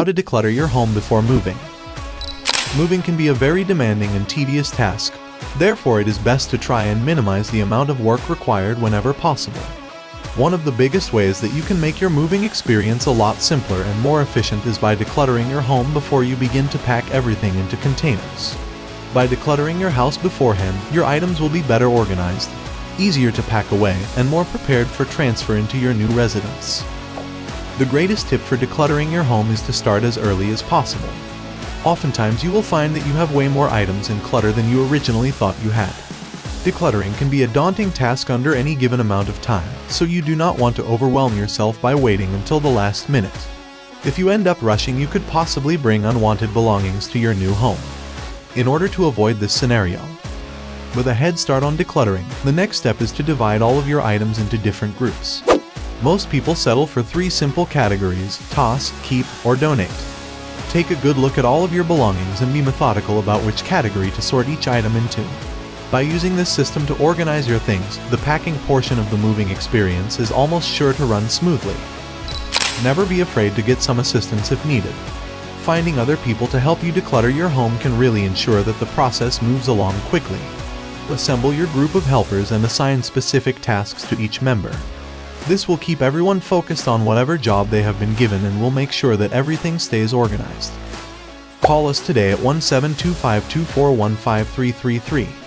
how to declutter your home before moving. Moving can be a very demanding and tedious task, therefore it is best to try and minimize the amount of work required whenever possible. One of the biggest ways that you can make your moving experience a lot simpler and more efficient is by decluttering your home before you begin to pack everything into containers. By decluttering your house beforehand, your items will be better organized, easier to pack away, and more prepared for transfer into your new residence. The greatest tip for decluttering your home is to start as early as possible. Oftentimes you will find that you have way more items in clutter than you originally thought you had. Decluttering can be a daunting task under any given amount of time, so you do not want to overwhelm yourself by waiting until the last minute. If you end up rushing, you could possibly bring unwanted belongings to your new home. In order to avoid this scenario, with a head start on decluttering, the next step is to divide all of your items into different groups. Most people settle for three simple categories, toss, keep, or donate. Take a good look at all of your belongings and be methodical about which category to sort each item into. By using this system to organize your things, the packing portion of the moving experience is almost sure to run smoothly. Never be afraid to get some assistance if needed. Finding other people to help you declutter your home can really ensure that the process moves along quickly. Assemble your group of helpers and assign specific tasks to each member. This will keep everyone focused on whatever job they have been given and will make sure that everything stays organized. Call us today at 1725 2415 333